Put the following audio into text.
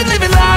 live living life.